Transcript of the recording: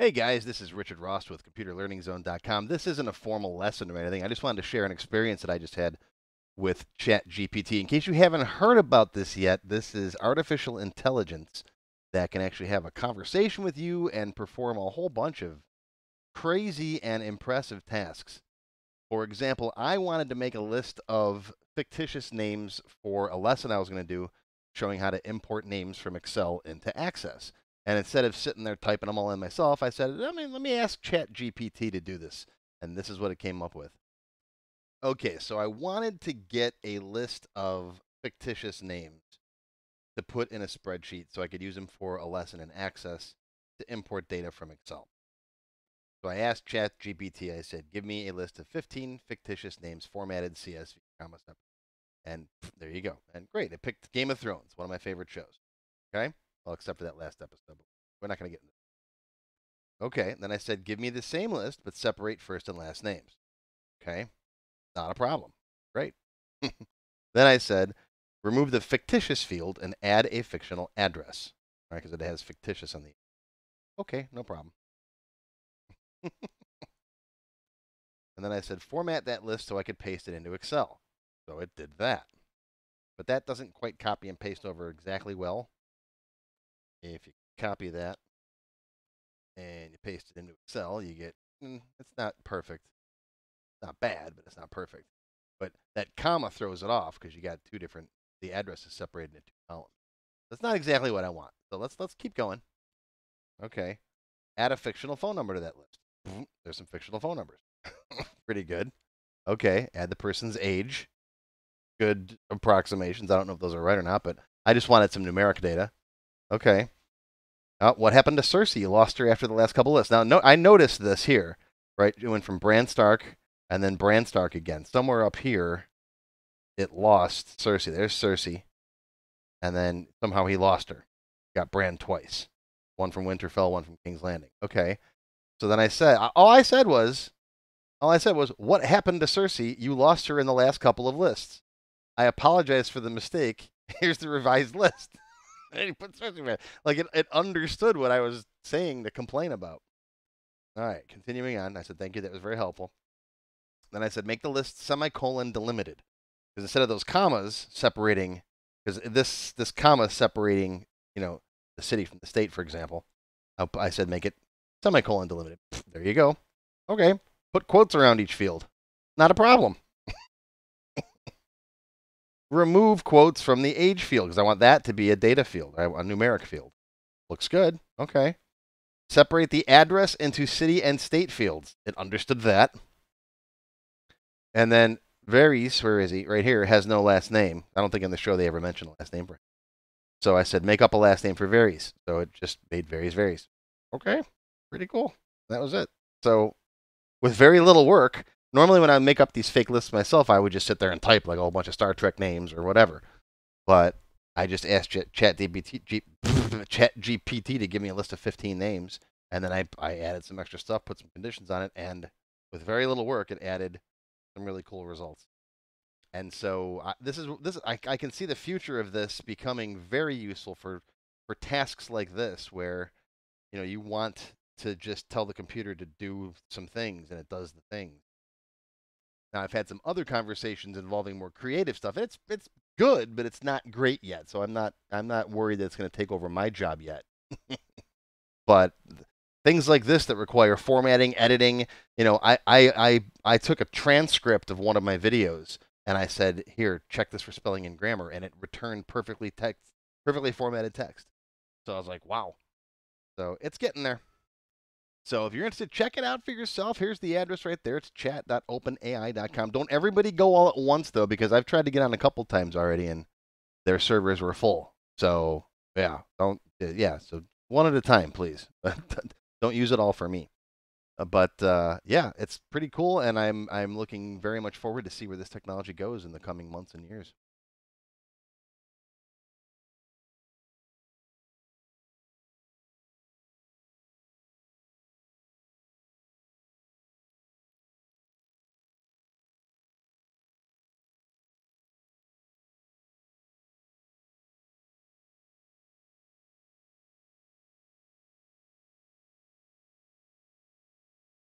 Hey guys, this is Richard Rost with ComputerLearningZone.com. This isn't a formal lesson or anything. I just wanted to share an experience that I just had with ChatGPT. In case you haven't heard about this yet, this is artificial intelligence that can actually have a conversation with you and perform a whole bunch of crazy and impressive tasks. For example, I wanted to make a list of fictitious names for a lesson I was going to do showing how to import names from Excel into Access. And instead of sitting there typing them all in myself, I said, I mean, let me ask ChatGPT to do this. And this is what it came up with. Okay, so I wanted to get a list of fictitious names to put in a spreadsheet so I could use them for a lesson in Access to import data from Excel. So I asked ChatGPT, I said, give me a list of 15 fictitious names formatted CSV, comma, separate. And there you go. And great, it picked Game of Thrones, one of my favorite shows. Okay? Well, except for that last episode. We're not going to get into it. Okay, then I said, give me the same list, but separate first and last names. Okay, not a problem. Great. then I said, remove the fictitious field and add a fictional address. Right, because it has fictitious on the. Okay, no problem. and then I said, format that list so I could paste it into Excel. So it did that. But that doesn't quite copy and paste over exactly well. If you copy that and you paste it into Excel, you get, mm, it's not perfect. It's not bad, but it's not perfect. But that comma throws it off because you got two different, the address is separated into two columns. That's not exactly what I want. So let's let's keep going. Okay. Add a fictional phone number to that list. There's some fictional phone numbers. Pretty good. Okay. Add the person's age. Good approximations. I don't know if those are right or not, but I just wanted some numeric data. Okay. Uh, what happened to Cersei? You lost her after the last couple lists. Now, no, I noticed this here, right? It went from Bran Stark and then Bran Stark again. Somewhere up here, it lost Cersei. There's Cersei. And then somehow he lost her. Got Bran twice. One from Winterfell, one from King's Landing. Okay. So then I said, all I said was, all I said was, what happened to Cersei? You lost her in the last couple of lists. I apologize for the mistake. Here's the revised list. And he put Cersei back. Like it, it understood what I was saying to complain about. All right, continuing on. I said, thank you. That was very helpful. Then I said, make the list semicolon delimited. Because instead of those commas separating, because this this comma separating, you know, the city from the state, for example, I said make it semicolon delimited. There you go. Okay. Put quotes around each field. Not a problem. Remove quotes from the age field because I want that to be a data field, a numeric field. Looks good. Okay. Separate the address into city and state fields. It understood that. And then Varys, where is he? Right here, has no last name. I don't think in the show they ever mentioned a last name. So I said, make up a last name for Varys. So it just made Varys Varys. Okay, pretty cool. That was it. So with very little work, normally when I make up these fake lists myself, I would just sit there and type like a whole bunch of Star Trek names or whatever. But I just asked Chat, GPT, Chat GPT to give me a list of 15 names, and then I, I added some extra stuff, put some conditions on it, and with very little work, it added some really cool results. And so uh, this is this I, I can see the future of this becoming very useful for for tasks like this where you know you want to just tell the computer to do some things and it does the things. Now I've had some other conversations involving more creative stuff. It's it's good, but it's not great yet. So I'm not I'm not worried that it's going to take over my job yet. but things like this that require formatting, editing. You know, I, I, I, I took a transcript of one of my videos and I said, here, check this for spelling and grammar. And it returned perfectly text, perfectly formatted text. So I was like, wow. So it's getting there. So if you're interested, check it out for yourself. Here's the address right there. It's chat.openai.com. Don't everybody go all at once though, because I've tried to get on a couple times already and their servers were full. So yeah, don't yeah. So one at a time, please. don't use it all for me. Uh, but uh, yeah, it's pretty cool, and I'm I'm looking very much forward to see where this technology goes in the coming months and years.